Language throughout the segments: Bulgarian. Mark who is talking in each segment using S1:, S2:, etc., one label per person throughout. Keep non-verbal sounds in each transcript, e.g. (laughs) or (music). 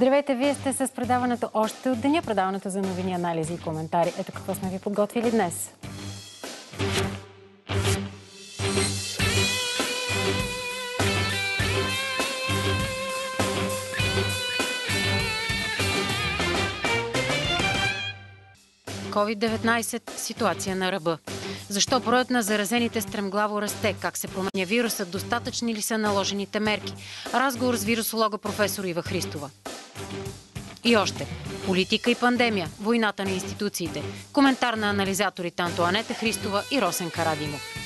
S1: Здравейте, вие сте с предаването още от деня, предаването за новини, анализи и коментари. Ето какво сме ви подготвили днес. COVID-19 – ситуация на ръба. Защо броят на заразените стремглаво расте? Как се променя вирусът? Достатъчни ли са наложените мерки? Разговор с вирусолога професор Ива Христова. И още. Политика и пандемия. Войната на институциите. Коментар на анализаторите Антуанета Христова и Росен Карадимов.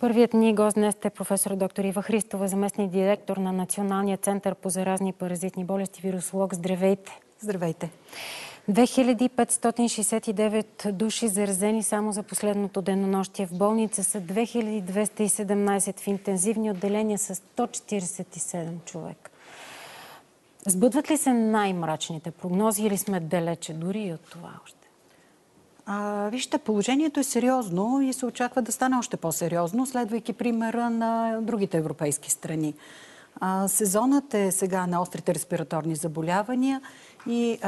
S1: Първият ни гост днес е професор доктор Ива Христова, заместник директор на Националния център по заразни и паразитни болести, вирусолог. Здравейте!
S2: Здравейте!
S1: 2569 души заразени само за последното денонощие. В болница са 2217, в интензивни отделения са 147 човек. Сбъдват ли се най-мрачните прогнози или сме далече дори и от това още?
S2: А, вижте, положението е сериозно и се очаква да стане още по-сериозно, следвайки примера на другите европейски страни. А, сезонът е сега на острите респираторни заболявания и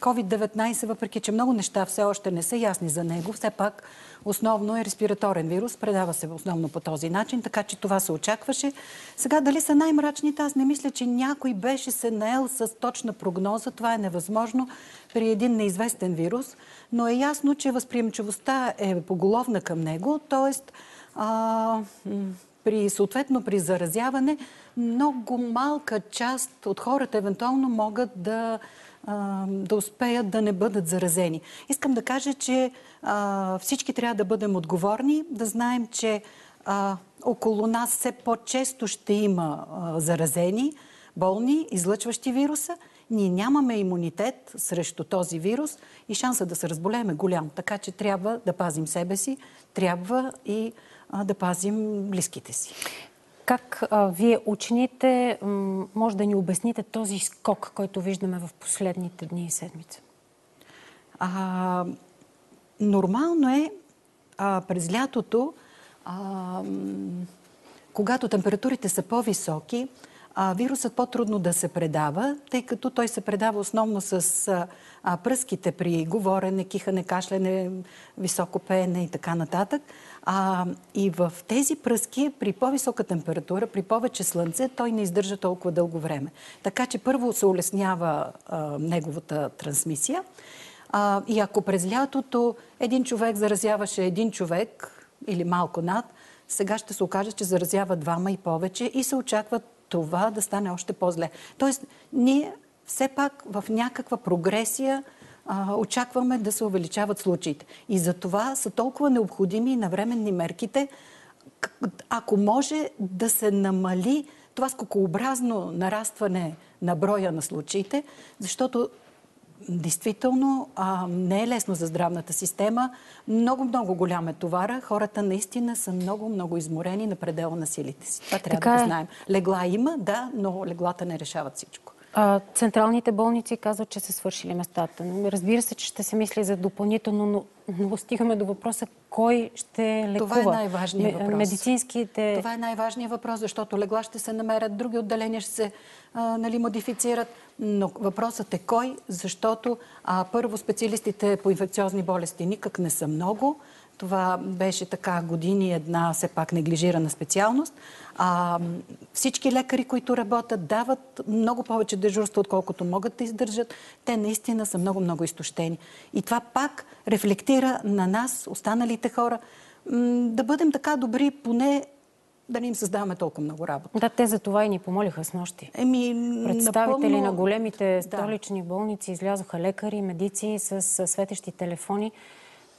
S2: COVID-19, въпреки че много неща все още не са ясни за него, все пак основно е респираторен вирус, предава се основно по този начин, така че това се очакваше. Сега дали са най-мрачните, аз не мисля, че някой беше се наел с точна прогноза. Това е невъзможно при един неизвестен вирус, но е ясно, че възприемчивостта е поголовна към него, т.е. при, съответно при заразяване много малка част от хората евентуално могат да, да успеят да не бъдат заразени. Искам да кажа, че всички трябва да бъдем отговорни, да знаем, че около нас все по-често ще има заразени, болни, излъчващи вируса. Ние нямаме имунитет срещу този вирус и шанса да се разболеем е голям. Така че трябва да пазим себе си, трябва и да пазим близките си.
S1: Как а, вие, учените, може да ни обясните този скок, който виждаме в последните дни и седмица?
S2: А, нормално е а, през лятото, а, когато температурите са по-високи, вирусът по-трудно да се предава, тъй като той се предава основно с пръските при говорене, кихане, кашляне, високо пеене и така нататък. А, и в тези пръски, при по-висока температура, при повече слънце, той не издържа толкова дълго време. Така че първо се улеснява а, неговата трансмисия. А, и ако през лятото един човек заразяваше един човек или малко над, сега ще се окаже, че заразява двама и повече и се очаква това да стане още по-зле. Тоест, ние все пак в някаква прогресия а, очакваме да се увеличават случаите. И за това са толкова необходими и навременни мерките, ако може да се намали това скокообразно нарастване на броя на случаите, защото действително а, не е лесно за здравната система. Много-много голям е товара. Хората наистина са много-много изморени на предела на силите си. Това трябва така да е. знаем. Легла има, да, но леглата не решават всичко.
S1: Централните болници казват, че са свършили местата. Разбира се, че ще се мисли за допълнително, но, но стигаме до въпроса кой ще лекува.
S2: Това е най-важният въпрос.
S1: Медицинските...
S2: Това е най-важният въпрос, защото легла ще се намерят, други отделения ще се а, нали, модифицират. Но въпросът е кой, защото а, първо специалистите по инфекциозни болести никак не са много. Това беше така години една все пак неглижирана специалност. А, всички лекари, които работят, дават много повече дежурство, отколкото могат да издържат. Те наистина са много-много изтощени. И това пак рефлектира на нас, останалите хора, да бъдем така добри, поне да не им създаваме толкова много работа.
S1: Да, те за това и ни помолиха с нощи. Еми, Представители напълно... на големите столични да. болници излязоха лекари, медици с светещи телефони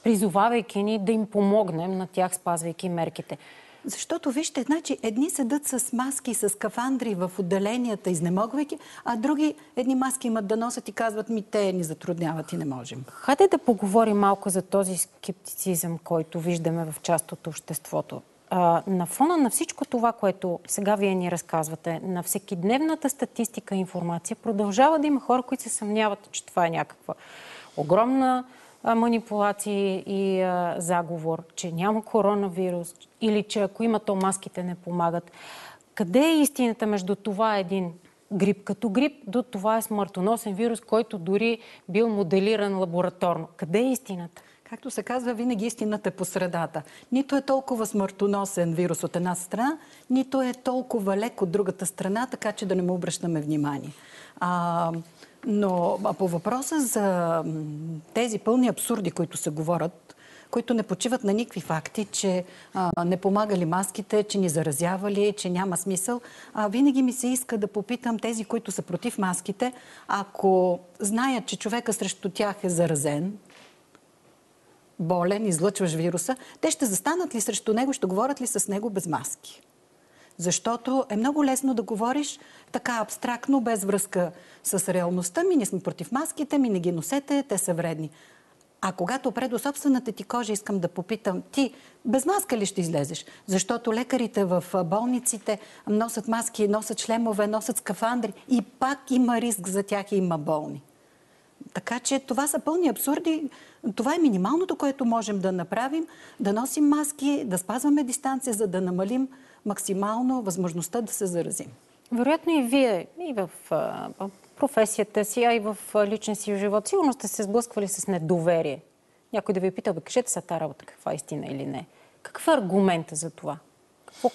S1: призовавайки ни да им помогнем на тях, спазвайки мерките.
S2: Защото, вижте, значи, едни седат с маски, с кафандри в отделенията, изнемогвайки, а други едни маски имат да носят и казват, ми те ни затрудняват и не можем.
S1: Хайде да поговорим малко за този скептицизъм, който виждаме в част от обществото. А, на фона на всичко това, което сега вие ни разказвате, на всекидневната статистика и информация, продължава да има хора, които се съмняват, че това е някаква огромна манипулации и а, заговор, че няма коронавирус или че ако има то маските не помагат. Къде е истината между това един грип като грип, до това е смъртоносен вирус, който дори бил моделиран лабораторно? Къде е истината?
S2: Както се казва, винаги истината е по средата. Нито е толкова смъртоносен вирус от една страна, нито е толкова лек от другата страна, така че да не му обръщаме внимание. А, но а по въпроса за тези пълни абсурди, които се говорят, които не почиват на никакви факти, че а, не помагали маските, че ни заразявали, че няма смисъл. А, винаги ми се иска да попитам тези, които са против маските, ако знаят, че човека срещу тях е заразен, болен, излъчваш вируса, те ще застанат ли срещу него, ще говорят ли с него без маски? Защото е много лесно да говориш така абстрактно, без връзка с реалността. Ми не сме против маските, ми не ги носете, те са вредни. А когато опре собствената ти кожа, искам да попитам, ти без маска ли ще излезеш? Защото лекарите в болниците носят маски, носят шлемове, носят скафандри и пак има риск за тях и има болни. Така че това са пълни абсурди. Това е минималното, което можем да направим. Да носим маски, да спазваме дистанция, за да намалим максимално възможността да се заразим.
S1: Вероятно и вие, и в професията си, а и в личен си живот, сигурно сте се сблъсквали с недоверие. Някой да ви пита, бе, кажете са тази работа, каква е истина или не. Какъв е аргумента за това? Какво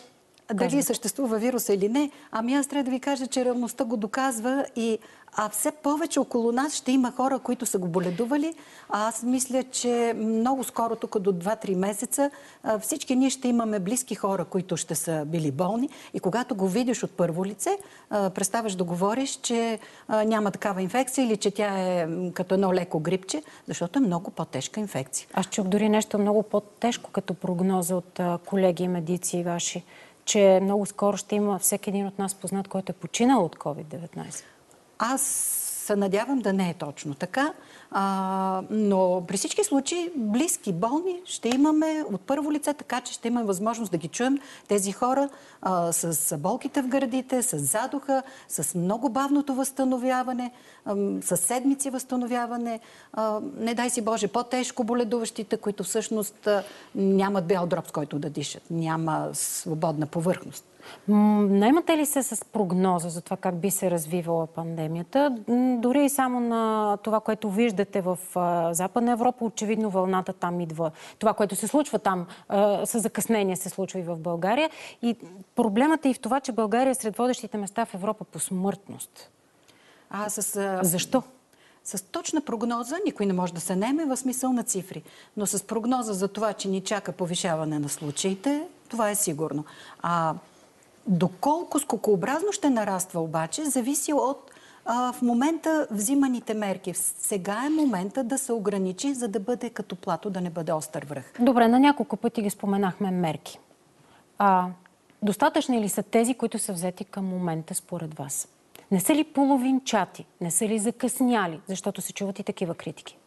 S2: дали съществува вируса или не, ами аз трябва да ви кажа, че реалността го доказва и а все повече около нас ще има хора, които са го боледували. А аз мисля, че много скоро, тук до 2-3 месеца, всички ние ще имаме близки хора, които ще са били болни. И когато го видиш от първо лице, представяш да говориш, че няма такава инфекция или че тя е като едно леко грипче, защото е много по-тежка инфекция.
S1: Аз чух дори нещо много по-тежко като прогноза от колеги и медици ваши че много скоро ще има всеки един от нас познат, който е починал от COVID-19?
S2: Аз се надявам да не е точно така. А, но при всички случаи, близки, болни, ще имаме от първо лице, така че ще имаме възможност да ги чуем тези хора а, с болките в гърдите, с задуха, с много бавното възстановяване, а, с седмици възстановяване. А, не дай си Боже, по-тежко боледуващите, които всъщност нямат бял дроб, с който да дишат, няма свободна повърхност.
S1: Наймате ли се с прогноза за това как би се развивала пандемията? Дори и само на това, което виждате в Западна Европа, очевидно вълната там идва. Това, което се случва там, с закъснение се случва и в България. И проблемът е и в това, че България е сред водещите места в Европа по смъртност.
S2: А с... Защо? С точна прогноза никой не може да се неме в смисъл на цифри. Но с прогноза за това, че ни чака повишаване на случаите, това е сигурно. А Доколко скокообразно ще нараства обаче, зависи от а, в момента взиманите мерки. Сега е момента да се ограничи, за да бъде като плато, да не бъде остър връх.
S1: Добре, на няколко пъти ги споменахме мерки. А, достатъчни ли са тези, които са взети към момента според вас? Не са ли половинчати? Не са ли закъсняли? Защото се чуват и такива критики.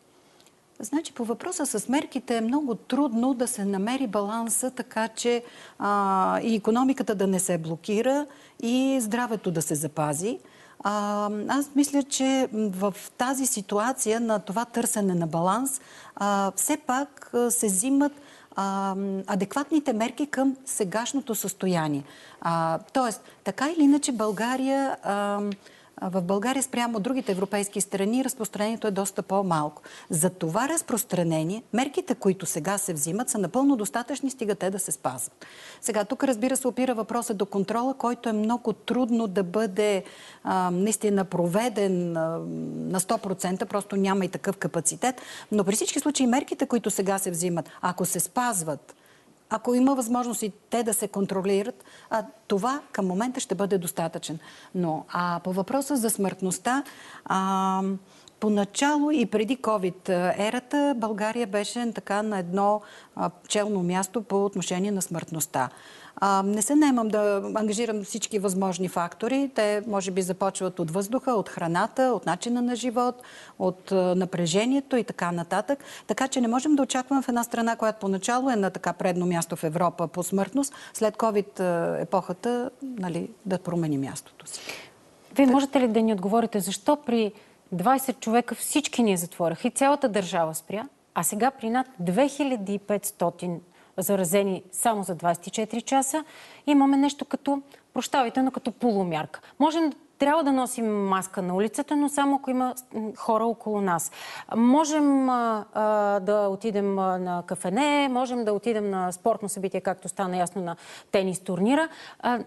S2: Значи по въпроса с мерките е много трудно да се намери баланса, така че а, и економиката да не се блокира и здравето да се запази. А, аз мисля, че в тази ситуация на това търсене на баланс, а, все пак се взимат а, адекватните мерки към сегашното състояние. А, тоест, така или иначе България... А, в България спрямо другите европейски страни разпространението е доста по-малко. За това разпространение, мерките, които сега се взимат, са напълно достатъчни, стига те да се спазват. Сега, тук разбира се опира въпроса до контрола, който е много трудно да бъде а, наистина проведен а, на 100%, просто няма и такъв капацитет. Но при всички случаи мерките, които сега се взимат, ако се спазват, ако има възможност и те да се контролират, а, това към момента ще бъде достатъчен. Но а, по въпроса за смъртността, а, Поначало и преди COVID ерата България беше така на едно челно място по отношение на смъртността. Не се наемам да ангажирам всички възможни фактори. Те може би започват от въздуха, от храната, от начина на живот, от напрежението и така нататък. Така че не можем да очакваме в една страна, която поначало е на така предно място в Европа по смъртност, след COVID епохата нали, да промени мястото си.
S1: Вие можете ли да ни отговорите защо при 20 човека всички ни затвориха и цялата държава спря, а сега при над 2500 заразени само за 24 часа. Имаме нещо като, прощавайте, но като полумярка. Можем трябва да носим маска на улицата, но само ако има хора около нас. Можем а, да отидем на кафене, можем да отидем на спортно събитие, както стана ясно на тенис турнира. А,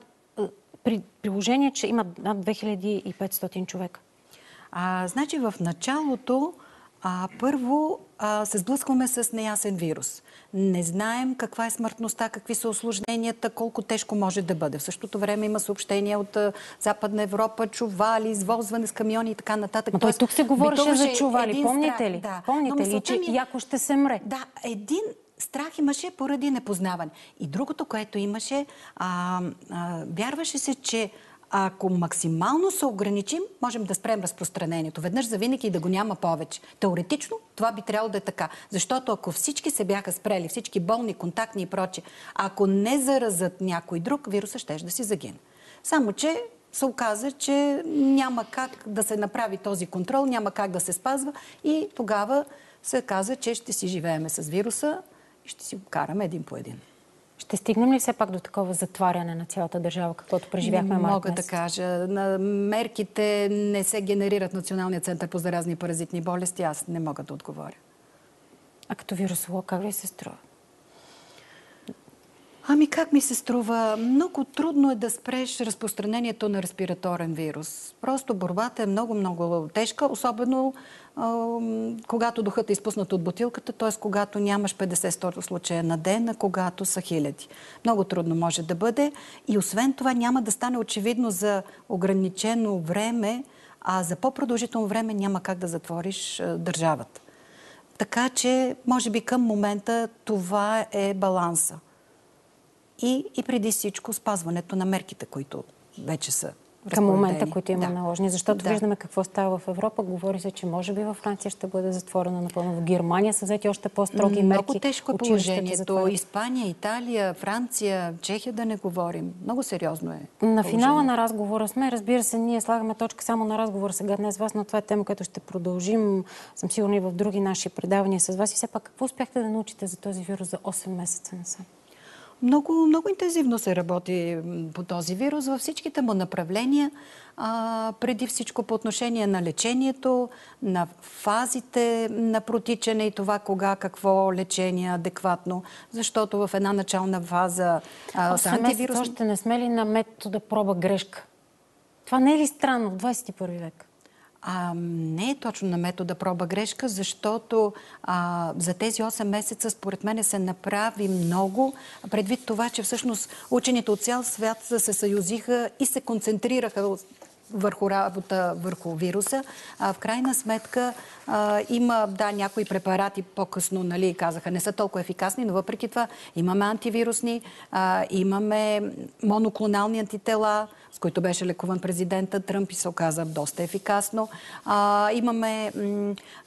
S1: при приложение, че има над 2500 човека.
S2: А, значи в началото а, първо а, се сблъскваме с неясен вирус. Не знаем каква е смъртността, какви са осложненията, колко тежко може да бъде. В същото време има съобщения от а, Западна Европа, чували, извозване с камиони и така нататък.
S1: Но той тук се говореше за чували. Помните ли? Да. Помните ли, че ми... яко ще се мре?
S2: Да, един страх имаше поради непознаване. И другото, което имаше, а, а, вярваше се, че ако максимално се ограничим, можем да спрем разпространението. Веднъж за винаги и да го няма повече. Теоретично това би трябвало да е така. Защото ако всички се бяха спрели, всички болни, контактни и проче, ако не заразат някой друг, вируса ще да си загине. Само, че се оказа, че няма как да се направи този контрол, няма как да се спазва и тогава се каза, че ще си живееме с вируса и ще си караме един по един.
S1: Ще стигнем ли все пак до такова затваряне на цялата държава, каквото преживяхме март
S2: Мога да кажа. На мерките не се генерират Националния център по заразни паразитни болести. Аз не мога да отговоря.
S1: А като вирусолог, как ви се струва?
S2: Ами как ми се струва? Много трудно е да спреш разпространението на респираторен вирус. Просто борбата е много-много тежка, особено когато духът е изпуснат от бутилката, т.е. когато нямаш 50-100 случая на ден, а когато са хиляди. Много трудно може да бъде и освен това няма да стане очевидно за ограничено време, а за по-продължително време няма как да затвориш държавата. Така че, може би към момента това е баланса. И, и преди всичко спазването на мерките, които вече са
S1: към момента, които има да. наложени. Защото да. виждаме какво става в Европа. Говори се, че може би във Франция ще бъде затворена напълно. В Германия са взети още по-строги мерки.
S2: Много тежко е положението. Испания, Италия, Франция, Чехия да не говорим. Много сериозно е.
S1: На финала на разговора сме. Разбира се, ние слагаме точка само на разговор сега днес вас, но това е тема, която ще продължим. Съм сигурна и в други наши предавания с вас. И все пак, какво успяхте да научите за този вирус за 8 месеца насам?
S2: Много, много интензивно се работи по този вирус във всичките му направления. А, преди всичко по отношение на лечението, на фазите на протичане и това кога, какво лечение адекватно. Защото в една начална фаза
S1: а, с антивирус... още не сме ли на метода проба грешка? Това не е ли странно в 21 век?
S2: А, не е точно на метода проба-грешка, защото а, за тези 8 месеца, според мен, се направи много, предвид това, че всъщност учените от цял свят се съюзиха и се концентрираха върху работа върху вируса. А, в крайна сметка а, има, да, някои препарати по-късно, нали, казаха, не са толкова ефикасни, но въпреки това имаме антивирусни, а, имаме моноклонални антитела, с които беше лекуван президента Тръмп и се оказа доста ефикасно. А, имаме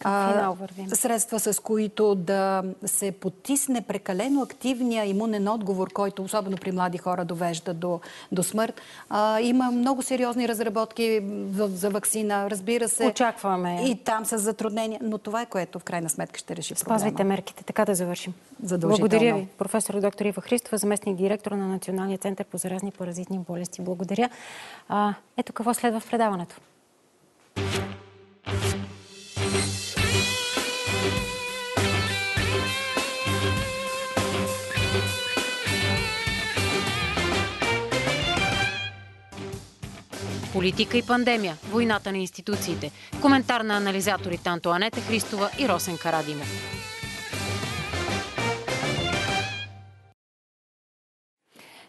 S2: а, средства, с които да се потисне прекалено активния имунен отговор, който особено при млади хора довежда до, до смърт. А, има много сериозни разработки за, за вакцина, разбира се.
S1: Очакваме.
S2: И там са затруднения, но това е което в крайна сметка ще реши
S1: проблема. Спазвайте мерките, така да завършим. Благодаря ви, професор доктор Ива Христова, заместник директор на Националния център по заразни паразитни болести. Благодаря. А, ето какво следва в предаването. Политика и пандемия. Войната на институциите. Коментар на анализаторите Антуанета Христова и Росен Карадимов.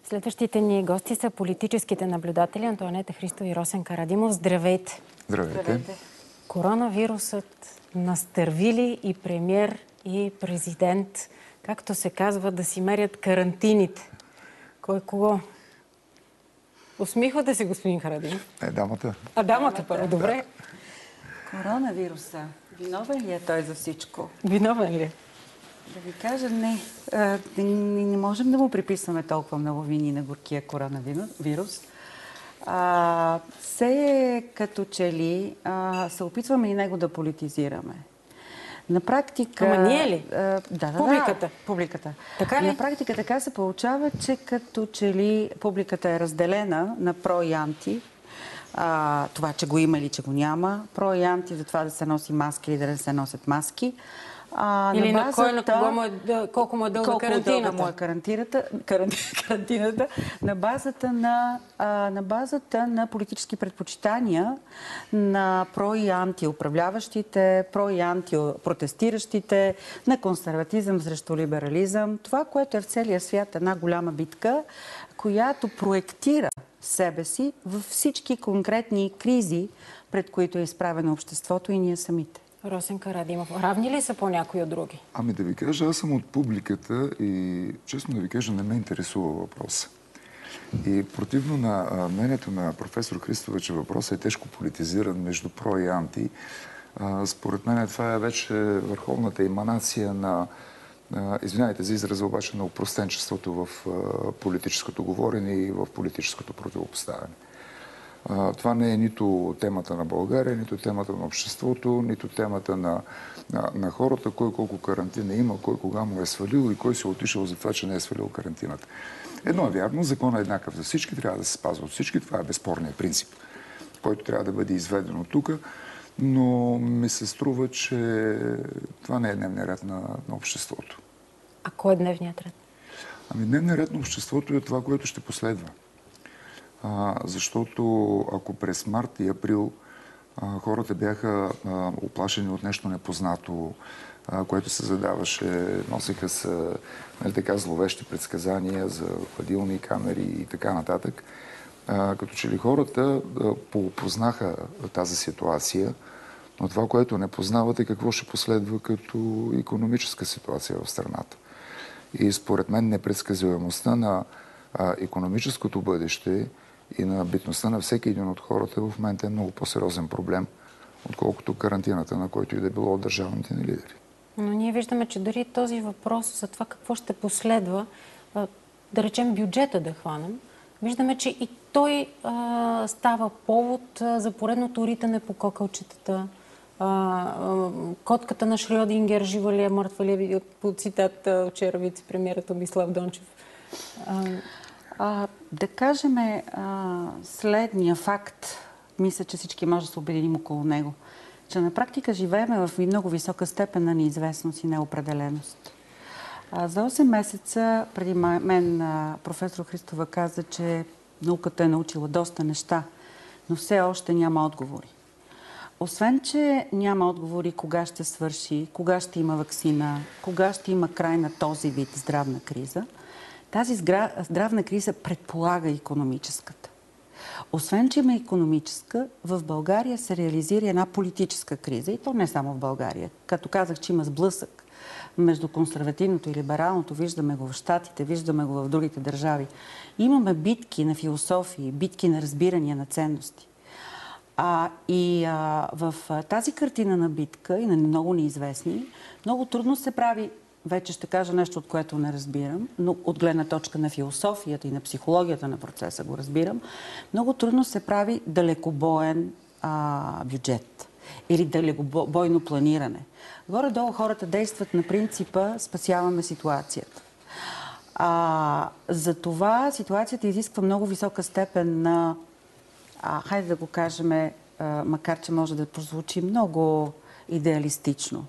S1: Следващите ни гости са политическите наблюдатели Антуанета Христо и Росен Карадимов. Здравейте!
S3: Здравейте! Здравейте.
S1: Коронавирусът настървили и премьер, и президент, както се казва, да си мерят карантините. Кой кого? Усмихвате се, господин Харадимов.
S3: Е, дамата.
S1: А дамата първо, добре.
S4: Коронавируса. Виновен ли е той за всичко?
S1: Виновен ли е?
S4: Да ви кажа, не. А, не, не можем да му приписваме толкова много вини на горкия коронавирус. А, все като че ли а, се опитваме и него да политизираме. На практика...
S1: Ама ние ли?
S4: А, да, да,
S1: Публиката?
S4: Да, публиката.
S1: Така ли?
S4: На практика така се получава, че като че ли публиката е разделена на про и анти. А, това, че го има или че го няма. Про и анти за това да се носи маски или да не се носят маски.
S1: А, Или на, базата, кой, на кого му е, колко му е дълга колко карантината?
S4: Колко му е карантината, (laughs) карантината на, базата на, а, на базата на политически предпочитания на про и анти управляващите, про и анти протестиращите, на консерватизъм срещу либерализъм. Това, което е в целия свят една голяма битка, която проектира себе си във всички конкретни кризи, пред които е изправено обществото и ние самите.
S1: Росен Карадимов. Равни ли са по някои от други?
S3: Ами да ви кажа, аз съм от публиката и честно да ви кажа, не ме интересува въпроса. И противно на мнението на професор Христова, че въпросът е тежко политизиран между про и анти, според мен това е вече върховната еманация на Извинявайте за израза, обаче на упростенчеството в политическото говорене и в политическото противопоставяне. Това не е нито темата на България, нито темата на обществото, нито темата на, на, на хората, кой колко карантина има, кой кога му е свалил и кой си е отишъл за това, че не е свалил карантината. Едно е вярно, законът е еднакъв за всички, трябва да се спазва от всички. Това е безспорният принцип, който трябва да бъде изведен от тук. Но ми се струва, че това не е дневният ред на, на обществото.
S1: А кой е дневният ред?
S3: Ами дневният ред на обществото е това, което ще последва. Защото ако през март и април хората бяха оплашени от нещо непознато, което се задаваше, носиха се нали, така зловещи предсказания за хладилни камери и така нататък, като че ли хората а, познаха тази ситуация, но това, което не познават е какво ще последва като економическа ситуация в страната. И според мен непредсказуемостта на а, економическото бъдеще и на битността на всеки един от хората в момента е много по-сериозен проблем, отколкото карантината, на който и да е било от държавните ни лидери.
S1: Но ние виждаме, че дори този въпрос за това какво ще последва, да речем бюджета да хванем, виждаме, че и той а, става повод за поредното ритане по кокълчетата. А, а, котката на Шрёдингер, жива ли е, мъртва ли е, по цитат вчера вице-премьерът Томислав Дончев.
S4: А, да кажем а, следния факт, мисля, че всички може да се обединим около него, че на практика живееме в много висока степен на неизвестност и неопределеност. А, за 8 месеца преди мен а, професор Христова каза, че науката е научила доста неща, но все още няма отговори. Освен, че няма отговори кога ще свърши, кога ще има вакцина, кога ще има край на този вид здравна криза – тази здравна криза предполага економическата. Освен, че има економическа, в България се реализира една политическа криза. И то не само в България. Като казах, че има сблъсък между консервативното и либералното, виждаме го в Штатите, виждаме го в другите държави. Имаме битки на философии, битки на разбирания на ценности. А, и а, в тази картина на битка и на много неизвестни, много трудно се прави вече ще кажа нещо, от което не разбирам, но от гледна точка на философията и на психологията на процеса го разбирам, много трудно се прави далекобоен а, бюджет или далекобойно планиране. Горе-долу хората действат на принципа спасяваме ситуацията. А, за това ситуацията изисква много висока степен на, а, хайде да го кажем, а, макар че може да прозвучи много идеалистично,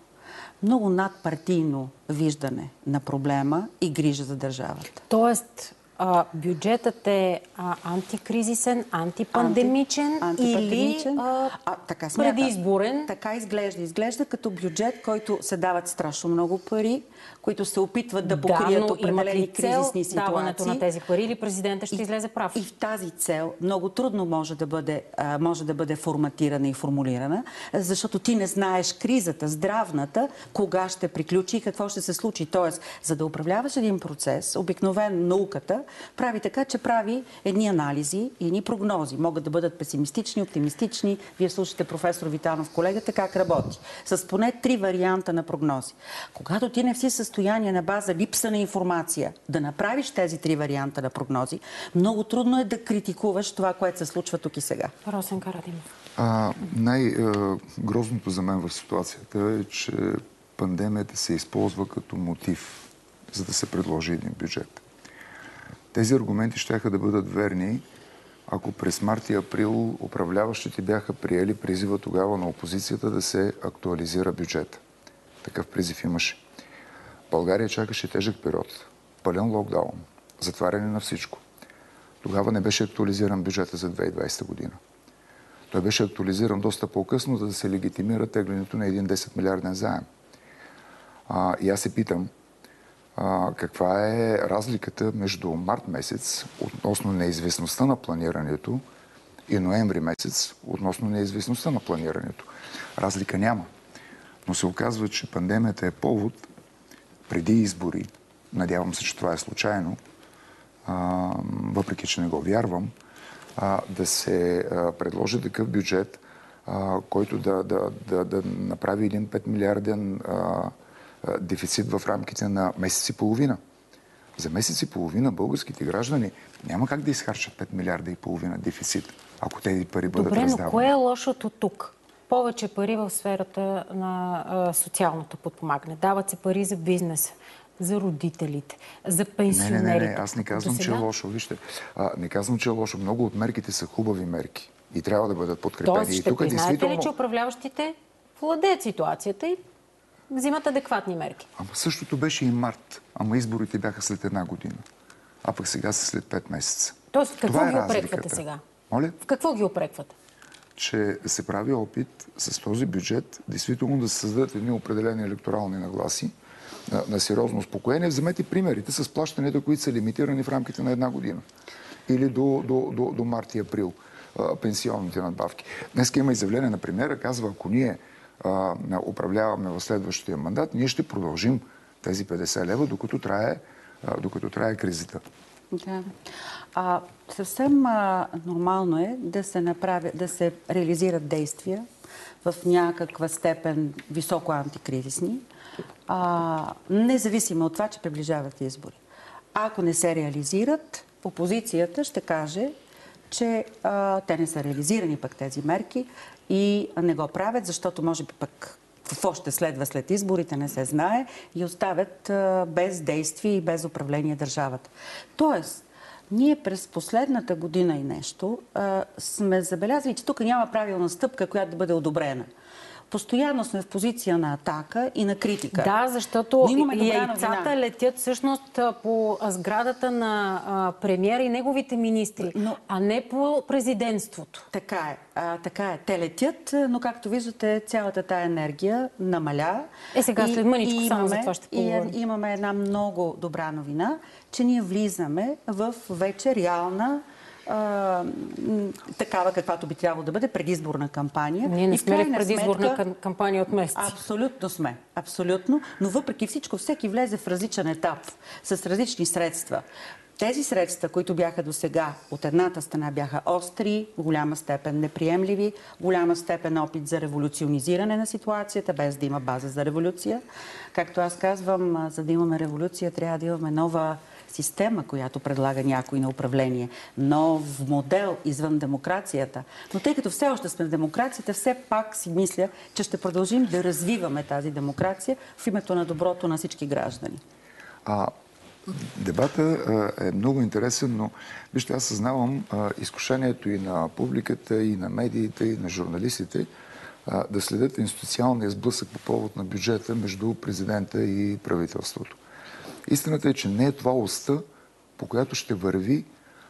S4: много надпартийно виждане на проблема и грижа за държавата.
S1: Тоест, а, бюджетът е а, антикризисен, антипандемичен Анти, или а, а, така предизборен?
S4: Така изглежда. Изглежда като бюджет, който се дават страшно много пари, които се опитват да покрият да, определени кризисни ситуации.
S1: даването на тези пари или президента ще и, излезе прав?
S4: И в тази цел много трудно може да, бъде, а, може да бъде форматирана и формулирана, защото ти не знаеш кризата, здравната, кога ще приключи и какво ще се случи. Тоест, за да управляваш един процес, обикновено науката прави така, че прави едни анализи и едни прогнози. Могат да бъдат песимистични, оптимистични. Вие слушате професор Витанов, колегата, как работи. С поне три варианта на прогнози. Когато ти не си състояние на база липса на информация да направиш тези три варианта на прогнози, много трудно е да критикуваш това, което се случва тук и сега.
S1: Росен Карадимов.
S3: най-грозното за мен в ситуацията е, че пандемията се използва като мотив, за да се предложи един бюджет. Тези аргументи ще да бъдат верни, ако през март и април управляващите бяха приели призива тогава на опозицията да се актуализира бюджет. Такъв призив имаше. България чакаше тежък период. Пълен локдаун. Затваряне на всичко. Тогава не беше актуализиран бюджета за 2020 година. Той беше актуализиран доста по-късно, за да се легитимира теглянето на един 10 милиарден заем. А, и аз се питам, а, каква е разликата между март месец относно неизвестността на планирането и ноември месец относно неизвестността на планирането. Разлика няма. Но се оказва, че пандемията е повод преди избори, надявам се, че това е случайно, а, въпреки че не го вярвам, а, да се а, предложи такъв бюджет, който да, да, да, да направи един 5 милиарден дефицит в рамките на месец и половина. За месец и половина българските граждани няма как да изхарчат 5 милиарда и половина дефицит, ако тези пари бъдат
S1: Добре,
S3: раздавани.
S1: но кое е лошото тук? Повече пари в сферата на а, социалното подпомагане. Дават се пари за бизнеса за родителите, за пенсионерите.
S3: Не, не, не, аз не казвам, че е лошо. Вижте, а, не казвам, че е лошо. Много от мерките са хубави мерки и трябва да бъдат подкрепени.
S1: Тоест, ще
S3: и тук
S1: признаете
S3: действително...
S1: ли, че управляващите владеят ситуацията и взимат адекватни мерки?
S3: Ама същото беше и март. Ама изборите бяха след една година. А пък сега са след 5 месеца.
S1: Тоест, какво
S3: Това е
S1: ги опреквате
S3: разликата.
S1: сега?
S3: Моля?
S1: В какво ги опреквате?
S3: Че се прави опит с този бюджет действително да се създадат едни определени електорални нагласи на, на сериозно успокоение. Вземете примерите с плащанията, които са лимитирани в рамките на една година. Или до, до, до, до март и април пенсионните надбавки. Днес има изявление на премьера, казва, ако ние а, управляваме в следващия мандат, ние ще продължим тези 50 лева, докато трае, а, докато трае кризата.
S4: Да. А, съвсем а, нормално е да се, направи, да се реализират действия в някаква степен високо антикризисни, а, независимо от това, че приближават избори. Ако не се реализират, опозицията ще каже, че а, те не са реализирани пък тези мерки и не го правят, защото може би пък какво ще следва след изборите, не се знае и оставят без действие и без управление държавата. Тоест, ние през последната година и нещо а, сме забелязали, че тук няма правилна стъпка, която да бъде одобрена. Постоянно сме в позиция на атака и на критика.
S1: Да, защото яйцата летят всъщност по сградата на а, премиера и неговите министри,
S4: Но-
S1: а не по президентството.
S4: Така е, а, така е. Те летят, но както виждате, цялата тая енергия намаля.
S1: Е, сега след мъничко само за това ще
S4: и,
S1: поговорим.
S4: имаме една много добра новина, че ние влизаме в вече реална а, такава, каквато би трябвало да бъде предизборна кампания.
S1: Ние не сме в предизборна
S4: сметка-
S1: кам- кампания от месеци?
S4: Абсолютно сме. Абсолютно. Но въпреки всичко, всеки влезе в различен етап, с различни средства. Тези средства, които бяха до сега, от едната страна бяха остри, в голяма степен неприемливи, в голяма степен опит за революционизиране на ситуацията, без да има база за революция. Както аз казвам, за да имаме революция, трябва да имаме нова система, която предлага някой на управление. Нов модел извън демокрацията. Но тъй като все още сме в демокрацията, все пак си мисля, че ще продължим да развиваме тази демокрация в името на доброто на всички граждани.
S3: А, дебата а, е много интересен, но вижте, аз съзнавам а, изкушението и на публиката, и на медиите, и на журналистите а, да следят институционалния сблъсък по повод на бюджета между президента и правителството. Истината е, че не е това оста, по която ще върви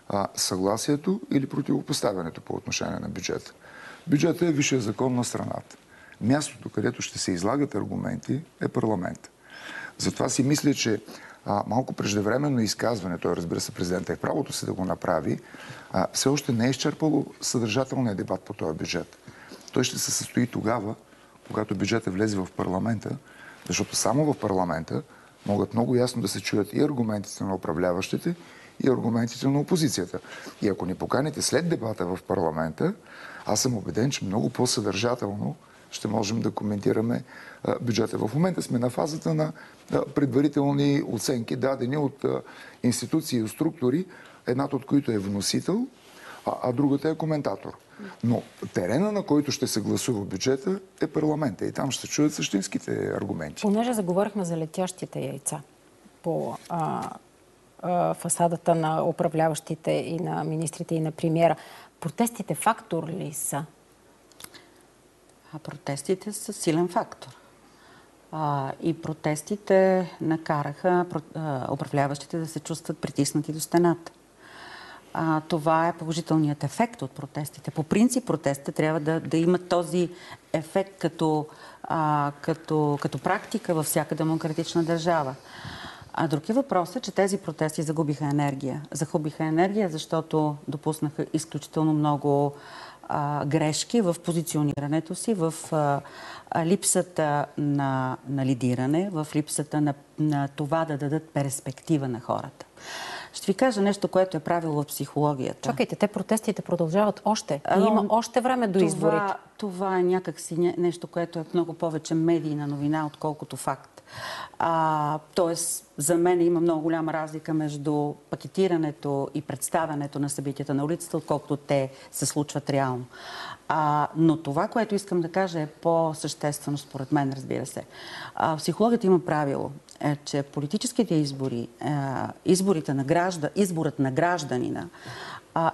S3: а, съгласието или противопоставянето по отношение на бюджета. Бюджетът е висшия закон на страната. Мястото, където ще се излагат аргументи, е парламент. Затова си мисля, че а, малко преждевременно изказване, той разбира се, президента е правото си да го направи, а, все още не е изчерпало съдържателния дебат по този бюджет. Той ще се състои тогава, когато бюджетът влезе в парламента, защото само в парламента могат много ясно да се чуят и аргументите на управляващите, и аргументите на опозицията. И ако ни поканите след дебата в парламента, аз съм убеден, че много по-съдържателно ще можем да коментираме бюджета. В момента сме на фазата на предварителни оценки, дадени от институции и структури, едната от които е вносител, а, а другата е коментатор. Но терена, на който ще се гласува бюджета, е парламента. И там ще се чуят същинските аргументи.
S2: Понеже заговорихме за летящите яйца по а, а, фасадата на управляващите и на министрите и на премиера, протестите фактор ли са?
S4: А протестите са силен фактор. А, и протестите накараха а, управляващите да се чувстват притиснати до стената. А, това е положителният ефект от протестите. По принцип протестите трябва да, да имат този ефект като, а, като, като практика във всяка демократична държава. А друг е въпросът, че тези протести загубиха енергия. Загубиха енергия, защото допуснаха изключително много а, грешки в позиционирането си, в а, липсата на, на лидиране, в липсата на, на това да дадат перспектива на хората. Ще ви кажа нещо, което е правило в психологията.
S2: Чакайте, те протестите продължават още. И има още време до
S4: това,
S2: изборите.
S4: Това е някакси нещо, което е много повече медийна новина, отколкото факт. А, тоест, за мен има много голяма разлика между пакетирането и представянето на събитията на улицата, отколкото те се случват реално. А, но това, което искам да кажа е по-съществено според мен, разбира се. А, психологията има правило, е, че политическите избори, е, изборите на граждан, изборът на гражданина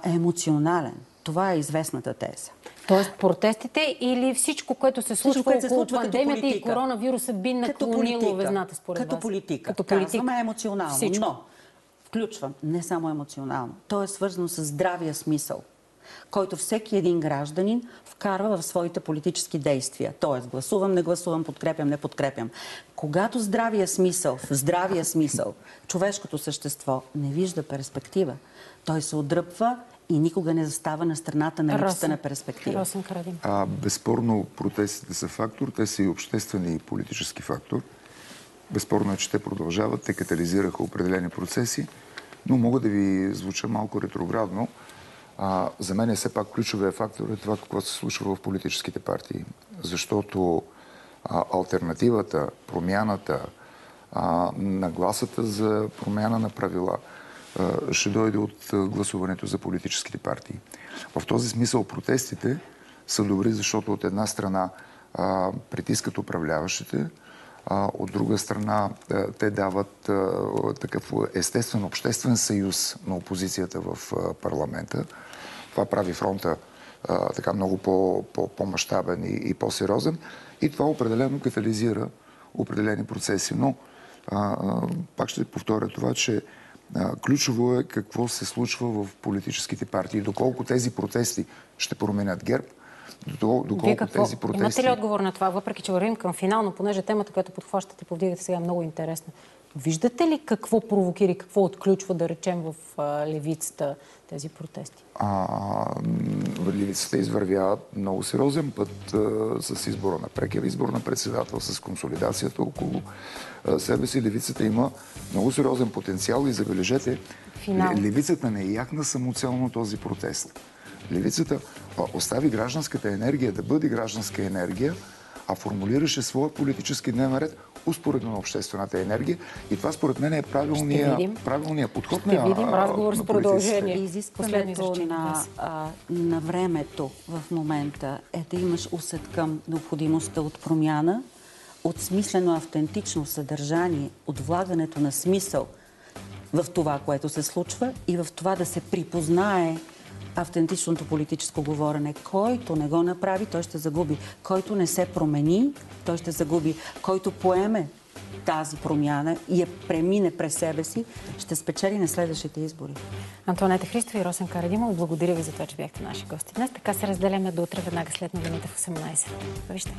S4: е емоционален. Това е известната теза.
S2: Тоест протестите или всичко, което се случва всичко, около се случва пандемията и коронавируса би наклонило везната според
S4: като
S2: вас?
S4: Политика. Като политика. Казваме емоционално, всичко. но включвам не само емоционално. То е свързано с здравия смисъл който всеки един гражданин вкарва в своите политически действия. Тоест, гласувам, не гласувам, подкрепям, не подкрепям. Когато здравия смисъл, в здравия смисъл, човешкото същество не вижда перспектива, той се отдръпва и никога не застава на страната на липсата на перспектива.
S3: А, безспорно протестите са фактор, те са и обществен и политически фактор. Безспорно е, че те продължават, те катализираха определени процеси, но мога да ви звуча малко ретроградно. А, за мен е все пак ключовия фактор е това какво се случва в политическите партии. Защото а, альтернативата, промяната, а, нагласата за промяна на правила а, ще дойде от гласуването за политическите партии. В този смисъл протестите са добри, защото от една страна а, притискат управляващите, а, от друга страна а, те дават а, такъв естествен обществен съюз на опозицията в а, парламента. Това прави фронта а, така много по-мащабен по, по и, и по-сериозен. И това определено катализира определени процеси. Но а, а, пак ще повторя това, че а, ключово е какво се случва в политическите партии. Доколко тези протести ще променят ГЕРБ, доколко какво? тези протести...
S2: Имате ли отговор на това, въпреки че вървим към финално, понеже темата, която подхващате, повдигате сега е много интересна. Виждате ли какво провокира и какво отключва, да речем, в левицата тези протести?
S3: А, левицата извървя много сериозен път а, с избора на прекия избор на председател, с консолидацията около а, себе си. Левицата има много сериозен потенциал и забележете, Финал. левицата не яхна самоцелно този протест. Левицата а, остави гражданската енергия да бъде гражданска енергия, а формулираше своя политически дневен ред успоредно на обществената енергия. И това според мен е правилния, правилния подход
S2: Ще на видим разговор с продължение.
S4: Изискването на, на времето в момента е да имаш усет към необходимостта от промяна, от смислено автентично съдържание, от влагането на смисъл в това, което се случва и в това да се припознае автентичното политическо говорене. Който не го направи, той ще загуби. Който не се промени, той ще загуби. Който поеме тази промяна и я премине през себе си, ще спечели на следващите избори.
S2: Антонета Христова и Росен Карадимов, благодаря ви за това, че бяхте наши гости днес. Така се разделяме до утре, веднага след новините в 18. Вижте.